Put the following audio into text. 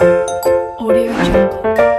Audio Jungle.